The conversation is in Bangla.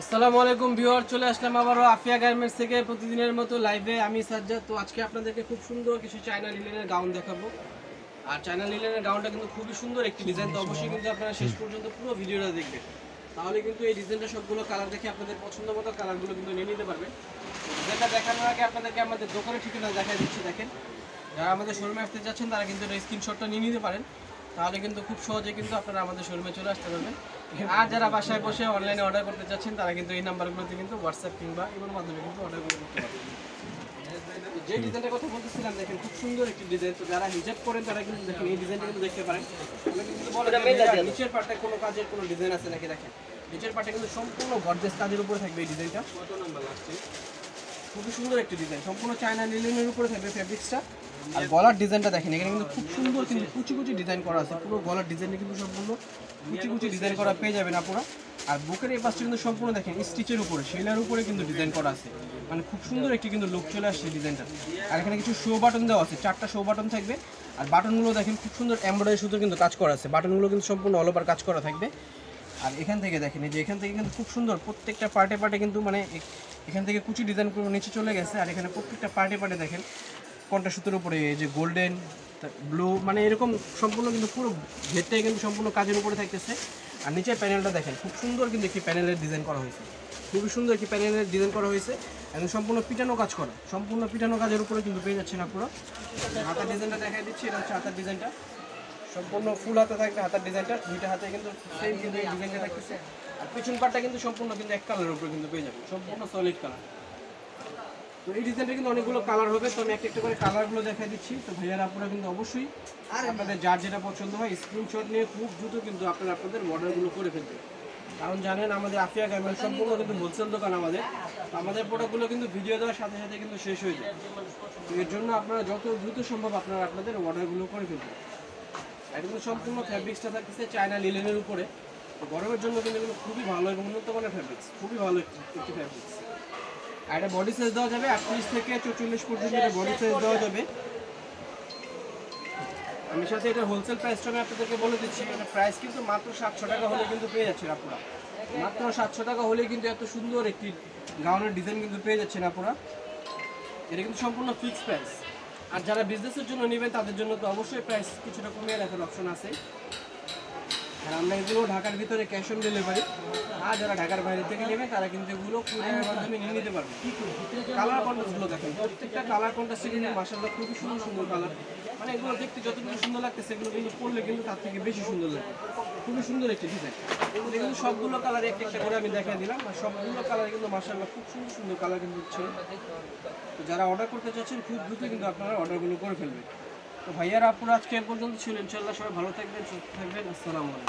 আসসালামু আলাইকুম ভিউয়ার চলে আসলাম আবারও আফিয়া গার্মেন্টস থেকে। প্রতিদিনের মতো লাইভে আমি সাজ্জাদ। তো আজকে আপনাদেরকে খুব সুন্দর কিছু চায়না লিলেনের গাউন দেখাবো। আর চায়না লিলেনের গাউনটা কিন্তু খুবই সুন্দর একটি ডিজাইন তো অবশ্যই কিন্তু আপনারা শেষ পর্যন্ত পুরো ভিডিওটা দেখবেন। তাহলে কিন্তু এই ডিজাইনটা সবগুলো কালার দেখে আপনাদের পছন্দ মতো কালারগুলো কিন্তু নিয়ে নিতে পারবেন। ডিজাইনটা দেখানোর আগে আপনাদেরকে আমাদের দোকানের ঠিকানা দেখা দিচ্ছি, দেখেন। যারা আমাদের শোরুমে আসতে যাচ্ছেন তারা কিন্তু এটা স্ক্রিনশটটা নিয়ে নিতে পারেন। তাহলে কিন্তু খুব সহজে কিন্তু আপনারা আমাদের শোরুমে চলে আসতে পারবেন। আর যারা বাসায় বসে অনলাইনে অর্ডার করতে চাচ্ছেন তারা কিন্তু এই নাম্বারগুলোতে কিন্তু হোয়াটসঅ্যাপ কিংবা এগুলোর মাধ্যমে কিন্তু অর্ডার করে করতে পারবেন। যে ডিজাইনটার কথা বলতেছিলাম দেখেন খুব সুন্দর একটি ডিজাইন তো যারা হিজাব করেন তারা কিন্তু দেখেন এই ডিজাইনটা কিন্তু দেখতে পারেন। কিন্তু বলে নিচের পার্টে কোনো কাজের কোনো ডিজাইন আছে নাকি দেখেন? নিচের পার্টে কিন্তু সম্পূর্ণ গর্জেস কাজের উপরে থাকবে এই ডিজাইনটা কত নাম্বার লাস্টে খুবই সুন্দর একটি ডিজাইন সম্পূর্ণ চায়না লিলেনের উপরে থাকবে ফেব্রিক্সটা আর গলার ডিজাইনটা দেখেন, এখানে কিন্তু খুব সুন্দর কিন্তু কুচি কুচি ডিজাইন করা আছে। পুরো গলার ডিজাইনটা কিন্তু সম্পূর্ণ কুচি কুচি ডিজাইন করা পেয়ে যাবেন আপনারা আর বুকের এই পাশটা কিন্তু সম্পূর্ণ দেখেন, স্টিচের উপরে সেলার উপরে কিন্তু ডিজাইন করা আছে। মানে খুব সুন্দর একটি কিন্তু লুক চলে আসছে ডিজাইনটা। আর এখানে কিছু শো বাটন দেওয়া আছে, চারটা শো বাটন থাকবে। আর বাটনগুলো দেখেন, খুব সুন্দর এমব্রয়ডারি সুতো কিন্তু কাজ করা আছে। বাটনগুলো কিন্তু সম্পূর্ণ অল ওভার কাজ করা থাকবে। আর এখান থেকে দেখেন যে এখান থেকে কিন্তু খুব সুন্দর প্রত্যেকটা পার্টে পার্টে কিন্তু মানে এখান থেকে কুচি ডিজাইন করে নিচে চলে গেছে। আর এখানে প্রত্যেকটা পার্টে পার্টে দেখেন কন্টা সুতোর উপরে, এই যে গোল্ডেন ব্লু মানে এরকম সম্পূর্ণ কিন্তু পুরো ঘেরটাই কিন্তু সম্পূর্ণ কাজের উপরে থাকতেছে। আর নিচের প্যানেলটা দেখেন, খুব সুন্দর কিন্তু একটি প্যানেলের ডিজাইন করা হয়েছে। খুবই সুন্দর একটি প্যানেলের ডিজাইন করা হয়েছে এবং সম্পূর্ণ পিটানো কাজ করা। সম্পূর্ণ পিটানো কাজের উপরে কিন্তু পেয়ে যাচ্ছেন আপনারা। হাতার ডিজাইনটা দেখাই দিচ্ছি, এটা হচ্ছে হাতার ডিজাইনটা সম্পূর্ণ ফুল হাতে থাকবে হাতার ডিজাইনটা দুইটা হাতে কিন্তু সেম কিন্তু এই ডিজাইনটা থাকতেছে। আর পিছন পাটটা কিন্তু সম্পূর্ণ কিন্তু এক কালারের উপরে কিন্তু পেয়ে যাবে সম্পূর্ণ সলিড কালার তো এই ডিজাইনটা কিন্তু অনেকগুলো কালার হবে তো আমি একটা একটা করে কালারগুলো দেখাই দিচ্ছি। তো ভাইয়ারা আপনারা কিন্তু অবশ্যই আর আপনাদের যার যেটা পছন্দ হয় স্ক্রিনশট নিয়ে খুব দ্রুত কিন্তু আপনারা আপনাদের অর্ডারগুলো করে ফেলবেন। কারণ জানেন আমাদের আফিয়া গার্মেন্টস সম্পূর্ণ কিন্তু হোলসেল দোকান আমাদের। তো আমাদের প্রোডাক্টগুলো কিন্তু ভিডিও দেওয়ার সাথে সাথে কিন্তু শেষ হয়ে যায়। তো এর জন্য আপনারা যত দ্রুত সম্ভব আপনারা আপনাদের অর্ডারগুলো করে ফেলবেন। এটা কিন্তু সম্পূর্ণ ফ্যাব্রিক্সটা থাকতেছে চায়না লিলেনের উপরে। গরমের জন্য কিন্তু এগুলো খুবই ভালো এবং উন্নত মানের ফ্যাব্রিক্স খুবই ভালো একটি একটি ফ্যাব্রিক্স এটা বডি সাইজ দেওয়া যাবে আটত্রিশ থেকে চৌচল্লিশ পর্যন্ত এটা বডি সাইজ দেওয়া যাবে। আমি সাথে এটা হোলসেল প্রাইসটা আমি আপনাদেরকে বলে দিচ্ছি এটা প্রাইস কিন্তু মাত্র সাতশো টাকা হলে কিন্তু পেয়ে যাচ্ছেন আপনারা মাত্র সাতশো টাকা হলে কিন্তু এত সুন্দর একটি গাউনের ডিজাইন কিন্তু পেয়ে যাচ্ছেন আপনারা এটা কিন্তু সম্পূর্ণ ফিক্সড প্রাইস আর যারা বিজনেসের জন্য নেবেন, তাদের জন্য তো অবশ্যই প্রাইস কিছুটা কমিয়ে রাখার অপশন আছে। আর আমরা এগুলো ঢাকার ভিতরে ক্যাশ অন ডেলিভারি আর যারা ঢাকার বাইরে থেকে নেবে তারা কিন্তু এগুলো কুরিয়ারের মাধ্যমে নিয়ে নিতে পারবে। কালার কন্ট্রাস্টগুলো দেখেন। প্রত্যেকটা কালার কন্ট্রাস্টে কিন্তু মাসাল্লাহ খুবই সুন্দর সুন্দর কালার মানে এগুলো দেখতে যতটুকু সুন্দর লাগতেছে এগুলো কিন্তু পড়লে কিন্তু তার থেকে বেশি সুন্দর লাগে। খুবই সুন্দর একটি ডিজাইন এগুলো কিন্তু সবগুলো কালার একটা একটা করে আমি দেখাই দিলাম। আর সবগুলো কালার কিন্তু মাসাল্লাহ খুব সুন্দর সুন্দর কালার কিন্তু ছিল তো যারা অর্ডার করতে চাচ্ছেন খুব দ্রুত কিন্তু আপনারা অর্ডারগুলো করে ফেলবেন। তো ভাইয়ারা আপনারা আজকে এ পর্যন্ত ছিলেন। ইনশাল্লাহ সবাই ভালো থাকবেন সুস্থ থাকবেন। আসসালামু আলাইকুম।